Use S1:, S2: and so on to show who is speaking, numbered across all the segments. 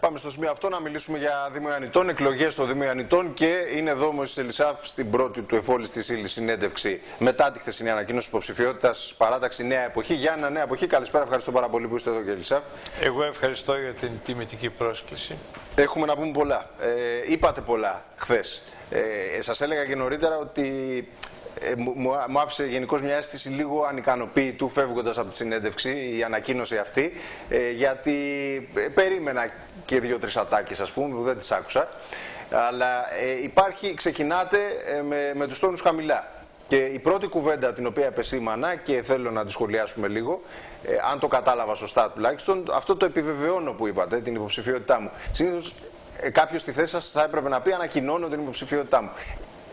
S1: Πάμε στο σημείο αυτό να μιλήσουμε για Δήμο Ιαννητών, εκλογές των Δήμο Ιαννητών και είναι εδώ ο Μωσής Ελισάφ στην πρώτη του εφόλη τη ύλη συνέντευξη μετά τη χθεσινή ανακοίνωση υποψηφιότητας παράταξη Νέα Εποχή. Για ένα Νέα Εποχή, καλησπέρα, ευχαριστώ πάρα πολύ που είστε εδώ, κύριε Ελισάφ.
S2: Εγώ ευχαριστώ για την τιμητική πρόσκληση.
S1: Έχουμε να πούμε πολλά. Ε, είπατε πολλά χθες. Ε, Σας έλεγα και νωρίτερα ότι ε, μου, μου άφησε γενικώς μια αίσθηση λίγο ανικανοποίητου φεύγοντας από τη συνέντευξη η ανακοίνωση αυτή, ε, γιατί ε, περίμενα και δύο-τρεις ατάκες, ας πούμε, που δεν τις άκουσα. Αλλά ε, υπάρχει, ξεκινάτε ε, με, με τους τόνους χαμηλά. Και η πρώτη κουβέντα την οποία επεσήμανα και θέλω να τη σχολιάσουμε λίγο, ε, αν το κατάλαβα σωστά τουλάχιστον, αυτό το επιβεβαιώνω που είπατε, την υποψηφιότητά μου. Συνήθως ε, κάποιος στη θέση σας θα έπρεπε να πει ανακοινώνω την υποψηφιότητά μου.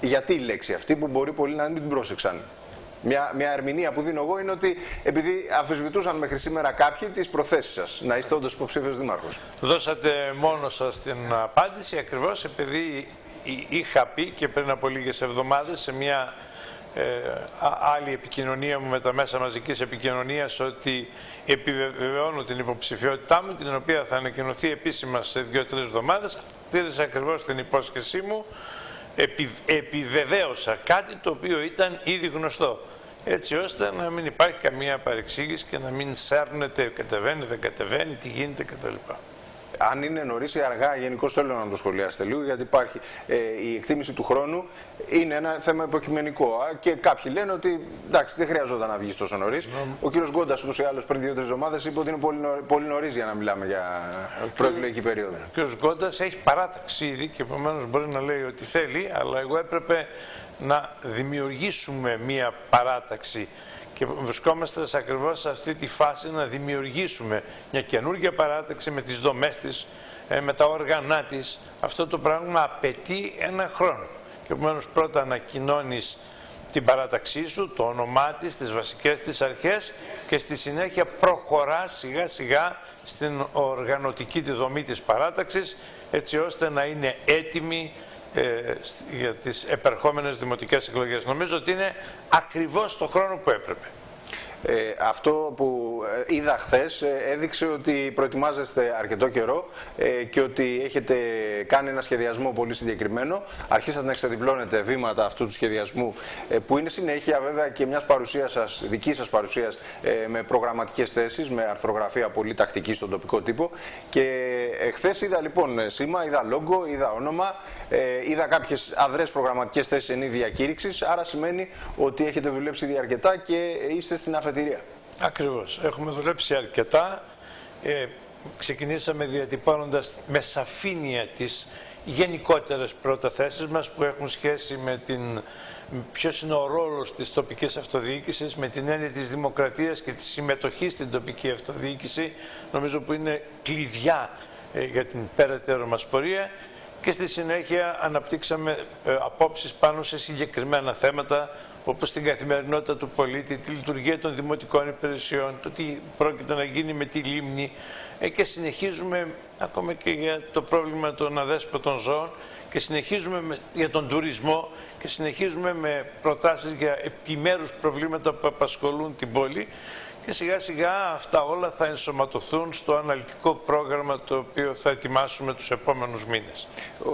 S1: Γιατί η λέξη αυτή που μπορεί πολλοί να μην την πρόσεξαν. Μια, μια ερμηνεία που δίνω εγώ είναι ότι επειδή αμφισβητούσαν μέχρι σήμερα κάποιοι τις προθέσεις σας να είστε όντως υποψήφιος δήμαρχος.
S2: Δώσατε μόνο σας την απάντηση ακριβώς επειδή είχα πει και πριν από λίγες εβδομάδες σε μια ε, άλλη επικοινωνία μου με τα μέσα μαζικής επικοινωνίας ότι επιβεβαιώνω την υποψηφιότητά μου την οποία θα ανακοινωθεί επίσημα σε δύο-τρεις εβδομάδες τήρησα ακριβώς την υπόσχεσή μου επι, επιβεβαίωσα κάτι το οποίο ήταν ήδη γνωστό. Έτσι ώστε να μην υπάρχει καμία παρεξήγηση και να μην σέρνεται, κατεβαίνει, δεν κατεβαίνει, τι γίνεται κτλ.
S1: Αν είναι νωρίς ή αργά, γενικώς θέλω να το σχολιάσετε λίγο, γιατί υπάρχει ε, η εκτίμηση του χρόνου είναι ένα θέμα υποκειμενικό. Και κάποιοι λένε ότι εντάξει, δεν χρειαζόταν να βγεις τόσο νωρίς. Ο κύριος Γκόντας, ούτως ή άλλως, πριν δύο-τρεις εβδομάδες είπε ότι είναι πολύ, νωρί, πολύ νωρίς για να μιλάμε για προεκλογική περίοδο.
S2: Ο κύριος Γκόντας έχει παράταξη ήδη και επομένως μπορεί να λέει ότι θέλει, αλλά εγώ έπρεπε να δημιουργήσουμε μία παράταξη και βρισκόμαστε σε ακριβώς σε αυτή τη φάση να δημιουργήσουμε μια καινούργια παράταξη με τις δομές της, ε, με τα όργανά της. Αυτό το πράγμα απαιτεί ένα χρόνο. Και επομένως πρώτα ανακοινώνεις την παράταξή σου, το όνομά της, τις βασικές της αρχές και στη συνέχεια προχωρά σιγά σιγά στην οργανωτική τη δομή της παράταξης έτσι ώστε να είναι έτοιμη ε, για τις επερχόμενες δημοτικές εκλογές. Νομίζω ότι είναι ακριβώς το χρόνο που έπρεπε.
S1: Ε, αυτό που ε, είδα χθες ε, έδειξε ότι προετοιμάζεστε αρκετό καιρό ε, και ότι έχετε κάνει ένα σχεδιασμό πολύ συγκεκριμένο. Αρχίσατε να εξεδιπλώνετε βήματα αυτού του σχεδιασμού που είναι συνέχεια βέβαια και μιας παρουσίας σας, δικής σας παρουσίας με προγραμματικές θέσεις, με αρθρογραφία πολύ τακτική στον τοπικό τύπο. Και χθες είδα λοιπόν σήμα, είδα λόγο, είδα όνομα, είδα κάποιες αδρές προγραμματικές θέσεις εν είδη διακήρυξης. Άρα σημαίνει ότι έχετε δουλέψει ήδη αρκετά και είστε στην αφετηρία
S2: αφετηρία. Ακριβώς. Έχουμε δουλέψει αρκετά. Ε, ξεκινήσαμε διατυπώνοντας με σαφήνεια τις γενικότερες προταθέσεις μας που έχουν σχέση με την ποιος είναι ο ρόλος της τοπικής αυτοδιοίκησης με την έννοια της δημοκρατίας και της συμμετοχής στην τοπική αυτοδιοίκηση νομίζω που είναι κλειδιά ε, για την περαιτέρω μας πορεία και στη συνέχεια αναπτύξαμε ε, απόψεις πάνω σε συγκεκριμένα θέματα όπως την καθημερινότητα του πολίτη, τη λειτουργία των δημοτικών υπηρεσιών, το τι πρόκειται να γίνει με τη λίμνη. Ε, και συνεχίζουμε ακόμα και για το πρόβλημα των αδέσποτων ζώων και συνεχίζουμε με, για τον τουρισμό και συνεχίζουμε με προτάσεις για επιμέρους προβλήματα που απασχολούν την πόλη και σιγά σιγά αυτά όλα θα ενσωματωθούν στο αναλυτικό πρόγραμμα το οποίο θα ετοιμάσουμε τους επόμενους μήνες.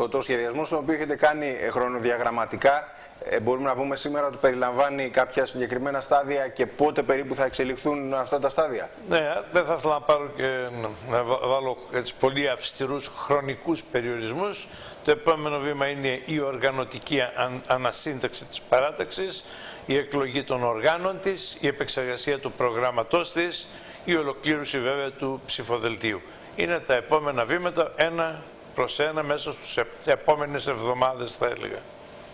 S1: Το σχεδιασμός στον οποίο έχετε κάνει χρονοδιαγραμματικά ε, μπορούμε να πούμε σήμερα ότι περιλαμβάνει κάποια συγκεκριμένα στάδια και πότε περίπου θα εξελιχθούν αυτά τα στάδια;
S2: Ναι, δεν θα ήθελα να πάρω και να βάλω έτσι, πολύ αυστηρούς χρονικούς περιορισμούς. Το επόμενο βήμα είναι η οργανωτική ανασύνταξη της παράταξης, η εκλογή των οργάνων της, η επεξεργασία του προγράμματός της, η ολοκλήρωση βέβαια του ψηφοδελτίου. Είναι τα επόμενα βήματα ένα προς ένα μέσα στις επόμενες εβδομάδες θα έλεγα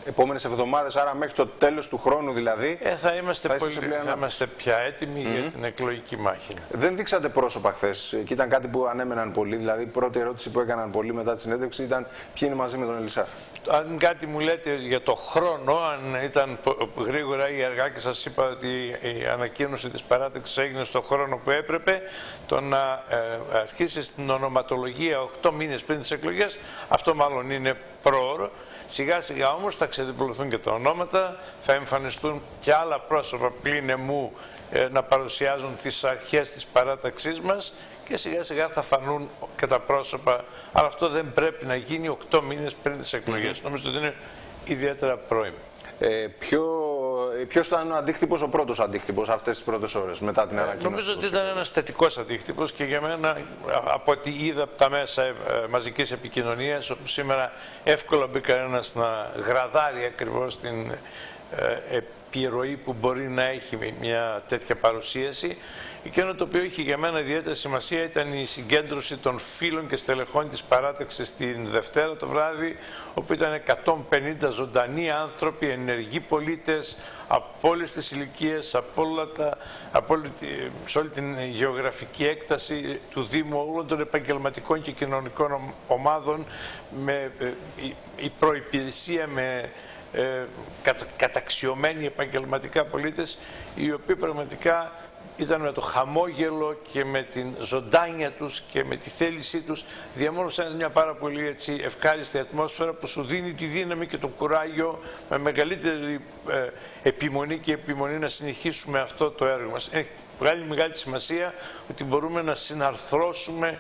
S1: επόμενες εβδομάδες, άρα μέχρι το τέλος του χρόνου δηλαδή.
S2: Ε, θα είμαστε, θα πολύ, θα είμαστε πια έτοιμοι mm -hmm. για την εκλογική μάχη.
S1: Δεν δείξατε πρόσωπα χθες και ήταν κάτι που ανέμεναν πολύ. Δηλαδή, η πρώτη ερώτηση που έκαναν πολύ μετά τη συνέντευξη ήταν ποιοι είναι μαζί με τον Ελισάφ;
S2: Αν κάτι μου λέτε για το χρόνο, αν ήταν γρήγορα ή αργά και σας είπα ότι η ανακοίνωση της παράταξης έγινε στο χρόνο που έπρεπε, το να ε, αρχίσει στην ονοματολογία 8 μήνες πριν τις εκλογές, αυτό μάλλον είναι πρόωρο. Σιγά σιγά όμως θα ξεδιπλωθούν και τα ονόματα, θα εμφανιστούν και άλλα πρόσωπα πλην εμού ε, να παρουσιάζουν τις αρχές της παράταξής μας και σιγά σιγά θα φανούν και τα πρόσωπα. Αλλά αυτό δεν πρέπει να γίνει 8 μήνες πριν τις εκλογές. Νομίζω ότι είναι ιδιαίτερα πρώιμο.
S1: Ε, ποιο, ποιος ήταν ο αντίκτυπος, ο πρώτος αντίκτυπος αυτές τις πρώτες ώρες μετά την ανακοίνωση.
S2: Νομίζω ότι ήταν ένας θετικός αντίκτυπος και για μένα από ό,τι είδα από τα μέσα ε, μαζικής επικοινωνίας όπου σήμερα εύκολα μπήκα ένας να γραδάρει ακριβώς την ε, επιρροή που μπορεί να έχει μια τέτοια παρουσίαση. Εκείνο το οποίο είχε για μένα ιδιαίτερη σημασία ήταν η συγκέντρωση των φίλων και στελεχών της παράταξης την Δευτέρα το βράδυ, όπου ήταν 150 ζωντανοί άνθρωποι, ενεργοί πολίτες από όλες τις ηλικίες, από, όλα τα, από όλη, σε όλη την γεωγραφική έκταση του Δήμου, όλων των επαγγελματικών και κοινωνικών ομάδων, με ε, η, η προϋπηρεσία με ε, καταξιωμένοι επαγγελματικά πολίτες οι οποίοι πραγματικά ήταν με το χαμόγελο και με την ζωντάνια τους και με τη θέλησή τους διαμόρφωσαν μια πάρα πολύ έτσι, ευχάριστη ατμόσφαιρα που σου δίνει τη δύναμη και το κουράγιο με μεγαλύτερη ε, επιμονή και επιμονή να συνεχίσουμε αυτό το έργο μας. Έχει βγάλει μεγάλη σημασία ότι μπορούμε να συναρθρώσουμε ε,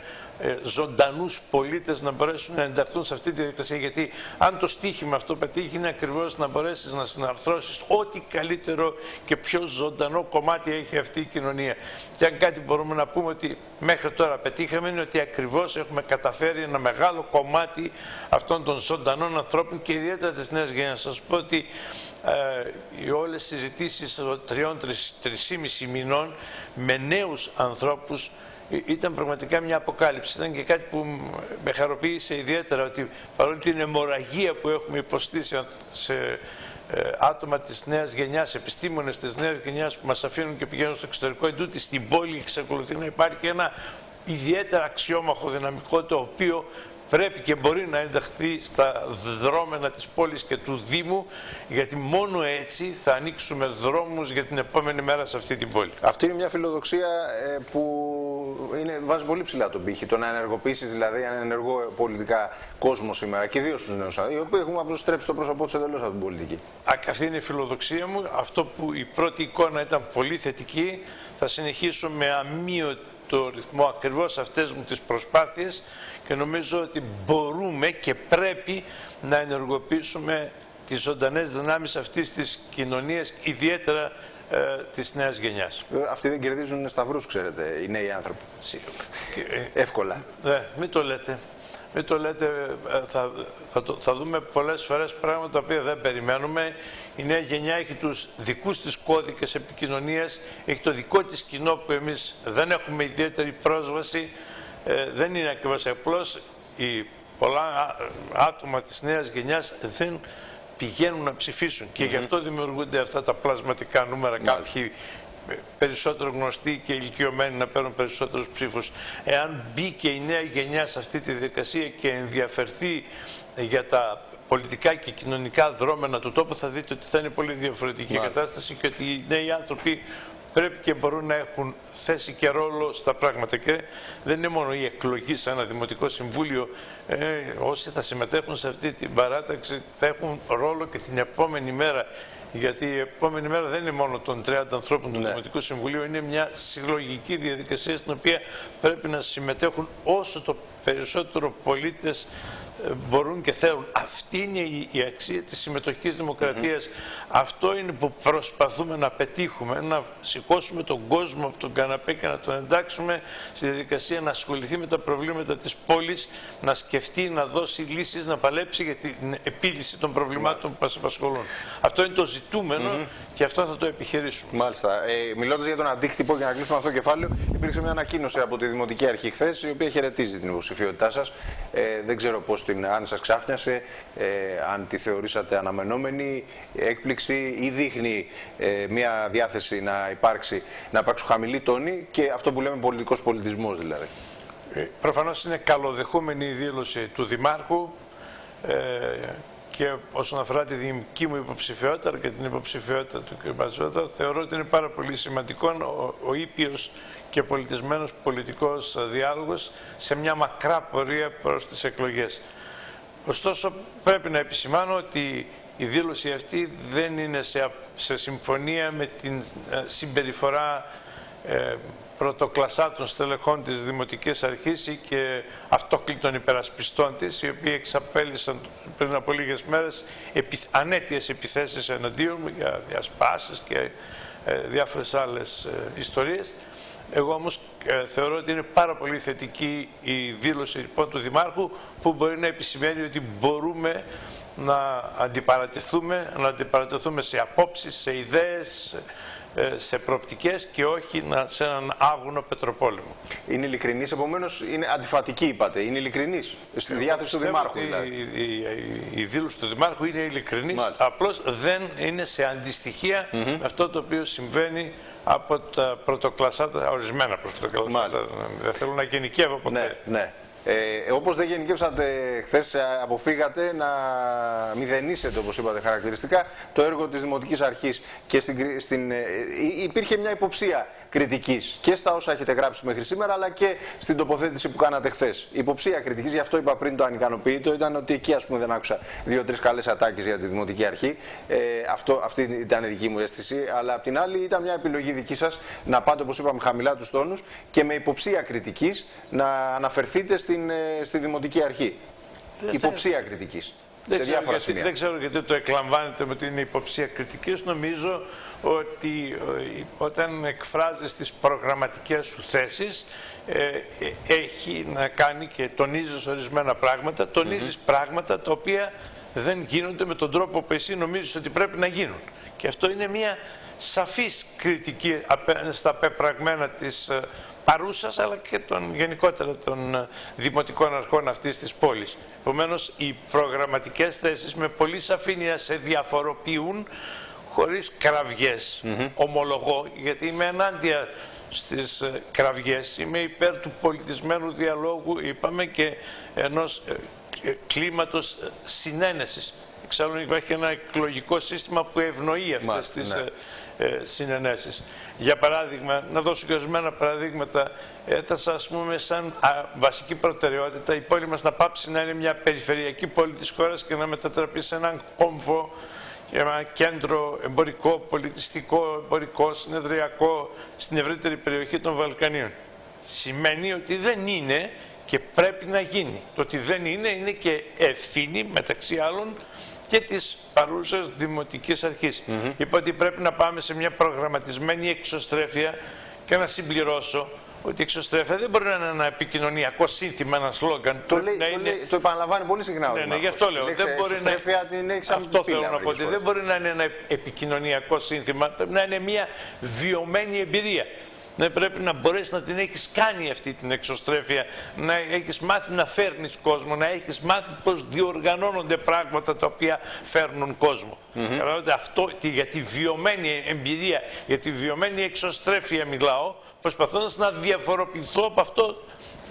S2: ζωντανούς πολίτες να μπορέσουν να ενταχθούν σε αυτή τη διαδικασία. Γιατί αν το στίχημα αυτό πετύχει είναι ακριβώς να μπορέσεις να συναρθρώσεις ό,τι καλύτερο και πιο ζωντανό κομμάτι έχει αυτή η κοινωνία. Και αν κάτι μπορούμε να πούμε ότι μέχρι τώρα πετύχαμε είναι ότι ακριβώς έχουμε καταφέρει ένα μεγάλο κομμάτι αυτών των ζωντανών ανθρώπων και ιδιαίτερα της νέας γενιάς. Σας πω ότι ε, οι όλες οι συζητήσεις τριών-τρισήμιση μηνών με νέους ανθρώπους ήταν πραγματικά μια αποκάλυψη. Ήταν και κάτι που με χαροποίησε ιδιαίτερα ότι παρόλη την αιμορραγία που έχουμε υποστεί σε ε, άτομα της νέας γενιάς, επιστήμονες της νέας γενιάς που μας αφήνουν και πηγαίνουν στο εξωτερικό, εντούτοι στην πόλη εξακολουθεί να υπάρχει ένα ιδιαίτερα αξιόμαχο δυναμικό το οποίο πρέπει και μπορεί να ενταχθεί στα δρόμενα της πόλης και του Δήμου γιατί μόνο έτσι θα ανοίξουμε δρόμους για την επόμενη μέρα σε αυτή την πόλη.
S1: Αυτή είναι μια φιλοδοξία ε, που είναι, βάζει πολύ ψηλά τον πύχη. Το να ενεργοποιήσεις δηλαδή ένα ενεργό πολιτικά κόσμο σήμερα και ιδίως τους νέους, οι οποίοι έχουν αποστρέψει το πρόσωπό τους εντελώς από την πολιτική.
S2: Αυτή είναι η φιλοδοξία μου. Αυτό που η πρώτη εικόνα ήταν πολύ θετική. Θα συνεχίσω με αμύωτη το ρυθμό ακριβώς αυτές μου τις προσπάθειες και νομίζω ότι μπορούμε και πρέπει να ενεργοποιήσουμε τις ζωντανές δυνάμεις αυτής της κοινωνίας, ιδιαίτερα ε, της νέας γενιάς.
S1: Ε, αυτοί δεν κερδίζουν σταυρούς, ξέρετε, οι νέοι άνθρωποι. Ε, Εύκολα.
S2: Ναι, μην το λέτε. Μην το λέτε, ε, θα, θα, θα δούμε πολλές φορές πράγματα τα οποία δεν περιμένουμε. Η νέα γενιά έχει τους δικούς της κώδικες επικοινωνίας, έχει το δικό της κοινό που εμείς δεν έχουμε ιδιαίτερη πρόσβαση. Ε, δεν είναι ακριβώς απλώς. Οι πολλά άτομα της νέας γενιάς δεν πηγαίνουν να ψηφίσουν και γι' αυτό δημιουργούνται αυτά τα πλασματικά νούμερα. Κάποιοι περισσότερο γνωστοί και ηλικιωμένοι να παίρνουν περισσότερους ψήφους. Εάν μπει και η νέα γενιά σε αυτή τη διαδικασία και ενδιαφερθεί για τα πολιτικά και κοινωνικά δρόμενα του τόπου θα δείτε ότι θα είναι πολύ διαφορετική η κατάσταση και ότι οι νέοι άνθρωποι πρέπει και μπορούν να έχουν θέση και ρόλο στα πράγματα και δεν είναι μόνο η εκλογή σε ένα δημοτικό συμβούλιο ε, όσοι θα συμμετέχουν σε αυτή την παράταξη θα έχουν ρόλο και την επόμενη μέρα γιατί η επόμενη μέρα δεν είναι μόνο των 30 ανθρώπων του ναι. Δημοτικού Συμβουλίου, είναι μια συλλογική διαδικασία στην οποία πρέπει να συμμετέχουν όσο το περισσότερο πολίτες ε, μπορούν και θέλουν. Αυτή είναι η, αξία της συμμετοχικής δημοκρατίας. Αυτό είναι που προσπαθούμε να πετύχουμε, να σηκώσουμε τον κόσμο από τον καναπέ και να τον εντάξουμε στη διαδικασία να ασχοληθεί με τα προβλήματα της πόλης, να σκεφτεί, να δώσει λύσεις, να παλέψει για την επίλυση των προβλημάτων που μας απασχολούν. Αυτό είναι το ζητούμενο και αυτό θα το επιχειρήσουμε.
S1: Μάλιστα. Ε, Μιλώντας για τον αντίκτυπο, για να κλείσουμε αυτό το κεφάλαιο, υπήρξε μια ανακοίνωση από τη Δημοτική Αρχή χθες, η οποία χαιρετίζει την υποψηφιότητά σας. Ε, δεν ξέρω πώς την, αν σας ξάφνιασε, ε, αν τη θεωρήσατε αναμενόμενη, έκπληξη ή δείχνει ε, μια διάθεση να υπάρξει, να υπάρξουν χαμηλή τόνη και αυτό που λέμε πολιτικός πολιτισμός δηλαδή.
S2: Ε, Προφανώς είναι καλοδεχούμενη η δήλωση του Δημάρχου. Ε, και όσον αφορά τη δική μου υποψηφιότητα και την υποψηφιότητα του κ. Μπατζότα, θεωρώ ότι είναι πάρα πολύ σημαντικό ο, ο ήπιος και πολιτισμένος πολιτικός διάλογος σε μια μακρά πορεία προς τις εκλογές. Ωστόσο, πρέπει να επισημάνω ότι η δήλωση αυτή δεν είναι σε, σε συμφωνία με την ε, συμπεριφορά ε, πρωτοκλασσάτων στελεχών της Δημοτικής Αρχής ή και αυτόκλητων υπερασπιστών της, οι οποίοι εξαπέλυσαν πριν από λίγες μέρες ανέτειες επιθέσεις εναντίον μου για διασπάσεις και ε, διάφορες άλλες ε, ιστορίες. Εγώ όμως ε, θεωρώ ότι είναι πάρα πολύ θετική η δήλωση λοιπόν, του Δημάρχου που μπορεί να επισημαίνει ότι μπορούμε να αντιπαρατηθούμε, να αντιπαρατηθούμε σε απόψεις, σε ιδέες, ε, σε προοπτικές και όχι να, σε έναν άγωνο πετροπόλεμο.
S1: Είναι ειλικρινής, επομένως είναι αντιφατική είπατε, είναι ειλικρινής στη διάθεση του Δημάρχου. Δηλαδή.
S2: Η, η, η, δήλωση του Δημάρχου είναι ειλικρινής, απλώς δεν είναι σε αντιστοιχεία με αυτό το οποίο συμβαίνει από τα πρωτοκλασσάτα, ορισμένα πρωτοκλασσάτα. Δεν θέλω να γενικεύω ποτέ.
S1: Ναι, ναι. Ε, όπως δεν γενικεύσατε χθες, ε, αποφύγατε να μηδενίσετε, όπως είπατε χαρακτηριστικά, το έργο της Δημοτικής Αρχής και στην, στην, ε, υπήρχε μια υποψία κριτικής και στα όσα έχετε γράψει μέχρι σήμερα, αλλά και στην τοποθέτηση που κάνατε χθες. Η υποψία κριτικής, γι' αυτό είπα πριν το ανικανοποιητό, ήταν ότι εκεί ας πούμε, δεν άκουσα δύο-τρεις καλές ατάκες για τη Δημοτική Αρχή. Ε, αυτό, αυτή ήταν η δική μου αίσθηση. Αλλά απ' την άλλη ήταν μια επιλογή δική σας να πάτε, όπως είπαμε, χαμηλά τους τόνους και με υποψία κριτικής να αναφερθείτε στην, ε, στη Δημοτική Αρχή. Υποψία κριτικής.
S2: Δεν, ξέρω γιατί, δεν ξέρω γιατί το εκλαμβάνετε με την υποψία κριτικής. Νομίζω ότι ε, όταν εκφράζεις τις προγραμματικές σου θέσεις ε, ε, έχει να κάνει και τονίζεις ορισμένα πράγματα, τονίζεις πράγματα τα οποία δεν γίνονται με τον τρόπο που εσύ νομίζεις ότι πρέπει να γίνουν. Και αυτό είναι μια σαφής κριτική στα πεπραγμένα της παρούσας αλλά και των γενικότερα των ε, δημοτικών αρχών αυτής της πόλης. Επομένως, οι προγραμματικές θέσεις με πολύ σαφήνεια σε διαφοροποιούν χωρίς κραυγές, ομολογώ, γιατί είμαι ενάντια στις ε, κραυγές, είμαι υπέρ του πολιτισμένου διαλόγου, είπαμε, και ενός ε, κλίματος συνένεσης. Εξάλλου υπάρχει ένα εκλογικό σύστημα που ευνοεί αυτές τις ναι. ε, συνενέσεις. Για παράδειγμα, να δώσω και ορισμένα παραδείγματα, έθεσα ας πούμε σαν βασική προτεραιότητα η πόλη μας να πάψει να είναι μια περιφερειακή πόλη της χώρας και να μετατραπεί σε έναν κόμβο και ένα κέντρο εμπορικό, πολιτιστικό, εμπορικό, συνεδριακό στην ευρύτερη περιοχή των Βαλκανίων. Σημαίνει ότι δεν είναι και πρέπει να γίνει. Το ότι δεν είναι, είναι και ευθύνη μεταξύ άλλων και της παρούσας δημοτικής αρχής. Mm Είπα ότι πρέπει να πάμε σε μια προγραμματισμένη εξωστρέφεια και να συμπληρώσω ότι η εξωστρέφεια δεν μπορεί να είναι ένα επικοινωνιακό σύνθημα, ένα σλόγκαν.
S1: Το, λέει, το, είναι... το επαναλαμβάνει πολύ συχνά.
S2: Ναι, ναι, γι' αυτό λέω. Δεν μπορεί να... την έχει αυτό θέλω να πω. Ότι δεν μπορεί να είναι ένα επικοινωνιακό σύνθημα. Πρέπει να είναι μια βιωμένη εμπειρία ναι, πρέπει να μπορέσεις να την έχεις κάνει αυτή την εξωστρέφεια, να έχεις μάθει να φέρνεις κόσμο, να έχεις μάθει πώς διοργανώνονται πράγματα τα οποία φέρνουν κόσμο. Mm -hmm. αυτό για τη βιωμένη εμπειρία, για τη βιωμένη εξωστρέφεια μιλάω, προσπαθώντας να διαφοροποιηθώ από αυτό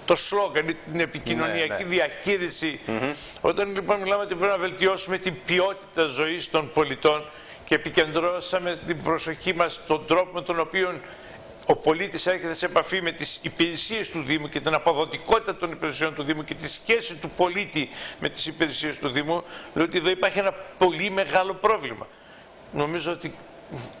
S2: το σλόγκαν, την επικοινωνιακή ναι, ναι. διαχείριση. Όταν λοιπόν μιλάμε ότι πρέπει να βελτιώσουμε την ποιότητα ζωής των πολιτών και επικεντρώσαμε την προσοχή μας στον τρόπο με τον οποίο ο πολίτης έρχεται σε επαφή με τις υπηρεσίες του Δήμου και την αποδοτικότητα των υπηρεσιών του Δήμου και τη σχέση του πολίτη με τις υπηρεσίες του Δήμου, λέω ότι εδώ υπάρχει ένα πολύ μεγάλο πρόβλημα. Νομίζω ότι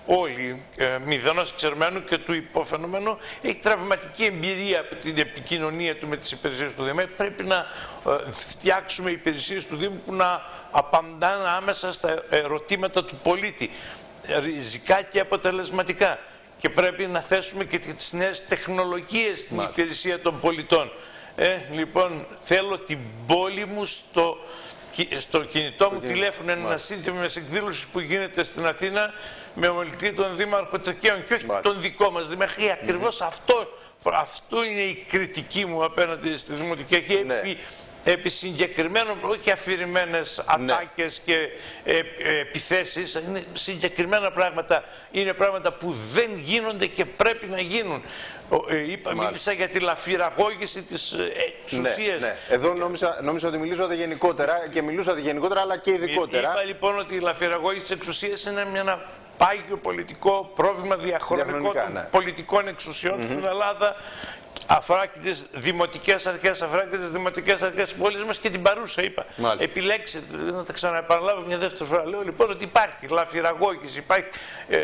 S2: όλοι, ε, μηδενός εξερμένου και του υποφαινομένου, έχει τραυματική εμπειρία από την επικοινωνία του με τις υπηρεσίες του Δήμου. Πρέπει να ε, φτιάξουμε υπηρεσίες του Δήμου που να απαντάνε άμεσα στα ερωτήματα του πολίτη, ριζικά και αποτελεσματικά και πρέπει να θέσουμε και τις νέες τεχνολογίες στην υπηρεσία των πολιτών. Ε, λοιπόν, θέλω την πόλη μου στο, στο κινητό μου τηλέφωνο. Ένα σύνθημα με εκδήλωση που γίνεται στην Αθήνα με ομιλητή των Δήμαρχων Τρικαίων και όχι τον δικό μας Δημαρχία. Ακριβώς αυτό, αυτό είναι η κριτική μου απέναντι στη Δημοτική Αρχή. Ναι επί συγκεκριμένων, όχι αφηρημένες ναι. ατάκες και ε, ε, επιθέσεις, είναι συγκεκριμένα πράγματα, είναι πράγματα που δεν γίνονται και πρέπει να γίνουν. Ε, είπα, μίλησα για τη λαφυραγώγηση της ε, εξουσίας. Ναι, ναι.
S1: Εδώ νόμιζα, νόμιζα ότι μιλούσατε γενικότερα και μιλούσατε γενικότερα αλλά και ειδικότερα.
S2: Είπα λοιπόν ότι η λαφυραγώγηση της εξουσίας είναι μια πάγιο πολιτικό πρόβλημα διαχρονικό των
S1: ναι.
S2: πολιτικών εξουσιών στην Ελλάδα. Αφορά και τις δημοτικές αρχές, αφορά και τις δημοτικές αρχές της πόλης μας και την παρούσα, είπα.
S1: Μάλιστα.
S2: Επιλέξτε, να τα ξαναεπαναλάβω μια δεύτερη φορά. Λέω λοιπόν ότι υπάρχει λαφυραγώγηση, υπάρχει ε,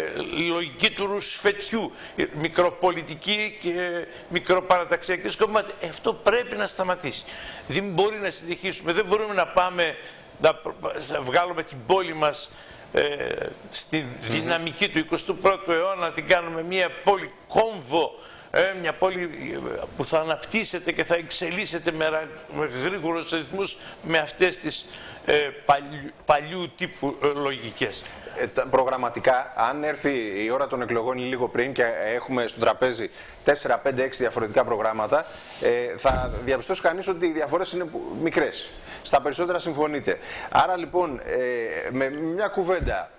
S2: λογική του ρουσφετιού, ε, μικροπολιτική και μικροπαραταξιακή σκοπιμότητα. Ε, Αυτό πρέπει να σταματήσει. Δεν μπορεί να συνεχίσουμε, δεν μπορούμε να πάμε να προ- να βγάλουμε την πόλη μας ε, στη δυναμική του 21ου αιώνα, να την κάνουμε μια πόλη κόμβο, ε, μια πόλη ε, που θα αναπτύσσεται και θα εξελίσσεται με, ρα- με γρήγορους ρυθμούς με αυτές τις ε, παλιού, παλιού τύπου ε, λογικές.
S1: Ε, τα- προγραμματικά, αν έρθει η ώρα των εκλογών ή λίγο πριν και έχουμε στον τραπέζι 4, 5, 6 διαφορετικά προγράμματα, ε, θα διαπιστώσει κανείς ότι οι διαφορές είναι που- μικρές. Στα περισσότερα συμφωνείτε. Άρα λοιπόν, ε, με μια κουβέντα,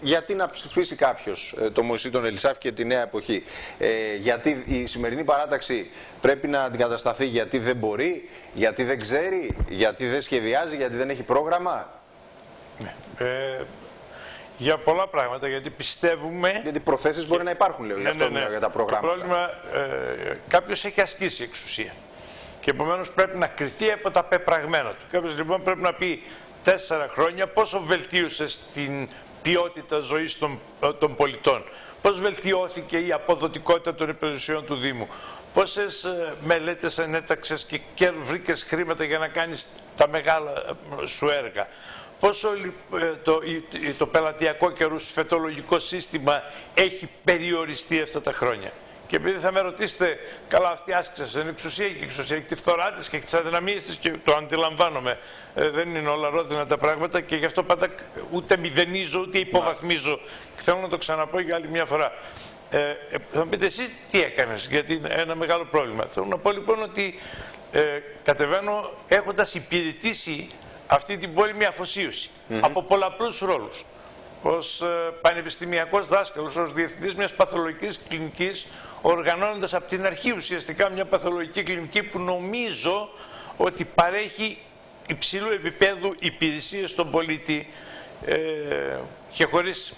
S1: γιατί να ψηφίσει κάποιος το Μωυσή τον Ελισάφ και τη νέα εποχή, ε, γιατί η σημερινή παράταξη πρέπει να αντικατασταθεί; Γιατί δεν μπορεί, γιατί δεν ξέρει, γιατί δεν σχεδιάζει, γιατί δεν έχει πρόγραμμα;
S2: Ε, για πολλά πράγματα, γιατί πιστεύουμε...
S1: Γιατί προθέσεις μπορεί να υπάρχουν, λέω, γι' αυτό μιλάω για τα προγράμματα.
S2: Ναι, Το πρόβλημα, ε, κάποιος έχει ασκήσει εξουσία. Και επομένως πρέπει να κριθεί από τα πεπραγμένα του. Κάποιος λοιπόν πρέπει να πει τέσσερα χρόνια πόσο βελτίωσες την ποιότητα ζωής των, ε, των πολιτών. Πώς βελτιώθηκε η αποδοτικότητα των υπηρεσιών του Δήμου. Πόσες μελέτες ενέταξες και, και βρήκες χρήματα για να κάνεις τα μεγάλα ε, σου έργα. Πόσο λι- ε, το, η- το πελατειακό και ρουσφετολογικό σύστημα έχει περιοριστεί αυτά τα χρόνια; Και επειδή θα με ρωτήσετε, καλά, αυτή άσκησες στην εξουσία και η εξουσία έχει τη φθορά της και έχει τις αδυναμίες της και το αντιλαμβάνομαι. Ε, δεν είναι όλα ρόδινα τα πράγματα και γι' αυτό πάντα ούτε μηδενίζω ούτε υποβαθμίζω. Και θέλω να το ξαναπώ για άλλη μια φορά. Ε, ε, θα μου πείτε εσείς τι έκανες, γιατί είναι ένα μεγάλο πρόβλημα. Θέλω να πω λοιπόν ότι ε, κατεβαίνω έχοντας υπηρετήσει αυτή την πόλη μια αφοσίωση από πολλαπλούς ρόλους ως ε, πανεπιστημιακός δάσκαλος, ως διευθυντής μιας παθολογικής κλινικής, οργανώνοντας από την αρχή ουσιαστικά μια παθολογική κλινική που νομίζω ότι παρέχει υψηλού επίπεδου υπηρεσίες στον πολίτη ε, και χωρίς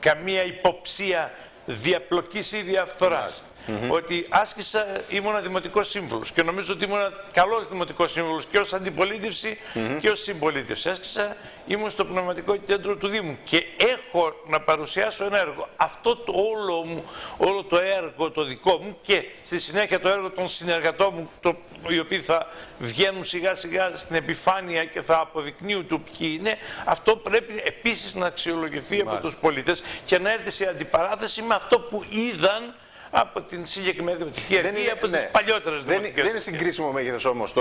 S2: καμία υποψία διαπλοκής ή διαφθοράς. Ότι άσκησα, ήμουν δημοτικός σύμβουλος και νομίζω ότι ήμουν καλός δημοτικός σύμβουλος και ως αντιπολίτευση και ως συμπολίτευση. Άσκησα, ήμουν στο πνευματικό κέντρο του Δήμου και έχω να παρουσιάσω ένα έργο. Αυτό το όλο, μου, όλο το έργο το δικό μου και στη συνέχεια το έργο των συνεργατών μου, το, οι οποίοι θα βγαίνουν σιγά σιγά στην επιφάνεια και θα αποδεικνύουν του ποιοι είναι, αυτό πρέπει επίσης να αξιολογηθεί από τους πολίτες και να έρθει σε αντιπαράθεση με αυτό που είδαν από την συγκεκριμένη δημοτική αρχή ή από
S1: ναι.
S2: τις παλιότερες
S1: δεν,
S2: δημοτικές
S1: δεν είναι
S2: αρχές.
S1: συγκρίσιμο μέγεθος όμως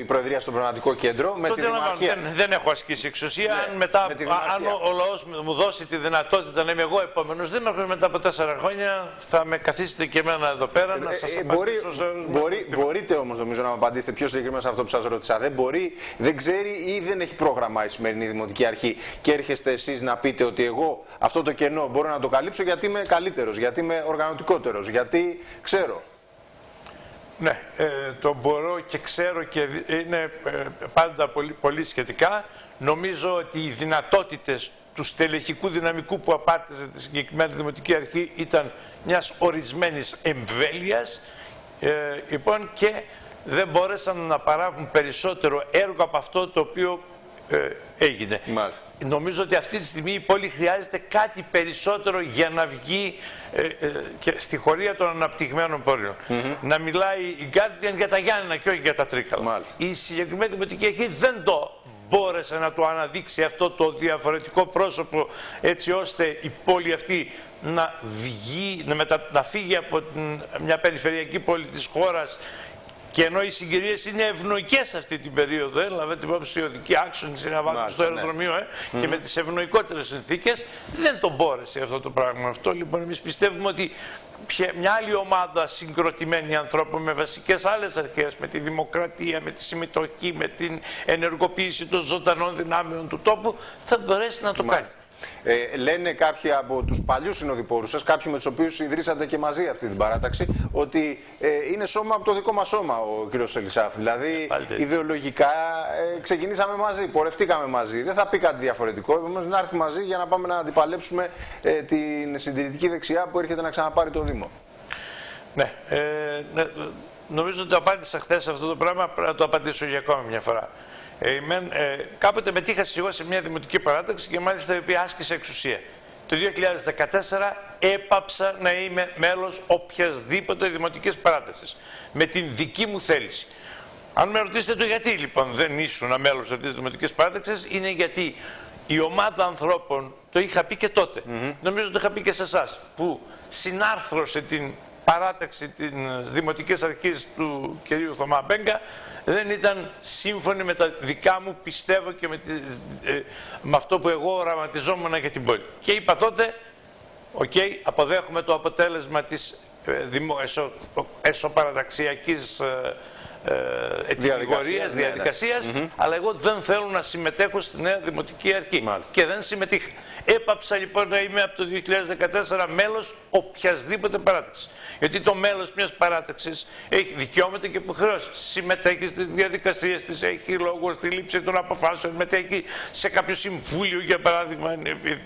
S1: η Προεδρία στο Πνευματικό Κέντρο με
S2: Το
S1: τη
S2: αντιλαμβάνομαι.
S1: Δημαρχία.
S2: δεν, δεν έχω ασκήσει εξουσία.
S1: Ναι,
S2: αν μετά,
S1: με τη
S2: αν
S1: Δημαρχία.
S2: ο, ο λαός μου δώσει τη δυνατότητα να είμαι εγώ επόμενος δήμαρχος, μετά από τέσσερα χρόνια θα με καθίσετε και εμένα εδώ πέρα να
S1: Ε,
S2: σας
S1: ε, μπορεί,
S2: απαντήσω σε ορισμένα
S1: μπορεί,
S2: ερωτήματα.
S1: μπορείτε όμως νομίζω να μου απαντήσετε πιο συγκεκριμένα σε αυτό που σας ρώτησα. Δεν μπορεί, δεν ξέρει ή δεν έχει πρόγραμμα η σημερινή Δημοτική Αρχή και έρχεστε εσείς να πείτε ότι εγώ αυτό το κενό μπορώ να το καλύψω γιατί είμαι καλύτερος, γιατί είμαι οργανωτικότερος, γιατί ξέρω.
S2: Ναι, ε, το μπορώ και ξέρω και δι- είναι ε, πάντα πολύ, πολύ σχετικά. Νομίζω ότι οι δυνατότητες του στελεχικού δυναμικού που απάρτησε τη συγκεκριμένη Δημοτική Αρχή ήταν μιας ορισμένης εμβέλειας ε, λοιπόν, και δεν μπόρεσαν να παράγουν περισσότερο έργο από αυτό το οποίο ε, έγινε.
S1: Μάλιστα.
S2: Νομίζω ότι αυτή τη στιγμή η πόλη χρειάζεται κάτι περισσότερο για να βγει ε, ε, και στη χωρία των αναπτυγμένων πόλεων. Να μιλάει η Guardian για τα Γιάννενα και όχι για τα Τρίκαλα.
S1: Μάλιστα.
S2: Η συγκεκριμένη δημοτική αρχή δεν το μπόρεσε να το αναδείξει αυτό το διαφορετικό πρόσωπο έτσι ώστε η πόλη αυτή να, βγει, να, μετα, να φύγει από την- μια περιφερειακή πόλη της χώρας και ενώ οι συγκυρίες είναι ευνοϊκές αυτή την περίοδο, ε, λάβετε υπόψη οι οδικοί άξονε είναι να βάλουν
S1: Μάλιστα,
S2: στο
S1: ναι.
S2: αεροδρομίο ε, και με τις ευνοϊκότερες συνθήκες, δεν το μπόρεσε αυτό το πράγμα. Αυτό λοιπόν εμείς πιστεύουμε ότι ποια- μια άλλη ομάδα συγκροτημένη ανθρώπων με βασικές άλλες αρχές, με τη δημοκρατία, με τη συμμετοχή, με την ενεργοποίηση των ζωντανών δυνάμεων του τόπου, θα μπορέσει να το κάνει.
S1: Ε, λένε κάποιοι από τους παλιούς συνοδοιπόρους σας, κάποιοι με τους οποίους ιδρύσατε και μαζί αυτή την παράταξη, ότι ε, είναι σώμα από το δικό μας σώμα ο κ. Σελισάφ. Δηλαδή,
S2: Ε,
S1: ιδεολογικά ε, ξεκινήσαμε μαζί, πορευτήκαμε μαζί. Δεν θα πει κάτι διαφορετικό. Επομένως, να έρθει μαζί για να πάμε να αντιπαλέψουμε ε, την συντηρητική δεξιά που έρχεται να ξαναπάρει το Δήμο.
S2: Ναι, ε, ναι, νομίζω ότι το απάντησα χθες αυτό το πράγμα, πρέπει να το απαντήσω για ακόμη μια φορά. Ε, μεν, ε, κάποτε μετήχα εγώ σε μια δημοτική παράταξη και μάλιστα η οποία άσκησε εξουσία. Το 2014 έπαψα να είμαι μέλος οποιασδήποτε δημοτικής παράτασης. Με την δική μου θέληση. Αν με ρωτήσετε το γιατί λοιπόν δεν ήσουν μέλος αυτής της δημοτικής παράταξης, είναι γιατί η ομάδα ανθρώπων, το είχα πει και τότε, νομίζω το είχα πει και σε εσάς, που συνάρθρωσε την παράταξη της Δημοτικής Αρχής του κυρίου Θωμά Μπέγκα δεν ήταν σύμφωνη με τα δικά μου πιστεύω και με, τις, ε, με αυτό που εγώ οραματιζόμουν για την πόλη. Και είπα τότε, οκ, αποδέχομαι το αποτέλεσμα της ε, δημο, εσω, εσωπαραταξιακής ε, ε, ετυμηγορίας,
S1: ναι, ναι.
S2: διαδικασίας, αλλά εγώ δεν θέλω να συμμετέχω στη νέα Δημοτική Αρχή.
S1: Μάλιστα.
S2: Και δεν συμμετείχα. Έπαψα λοιπόν να είμαι από το 2014 μέλος οποιασδήποτε παράταξης. Γιατί το μέλος μιας παράταξης έχει δικαιώματα και υποχρεώσεις. Συμμετέχει στις διαδικασίες της, έχει λόγο στη λήψη των αποφάσεων, μετέχει σε κάποιο συμβούλιο για παράδειγμα,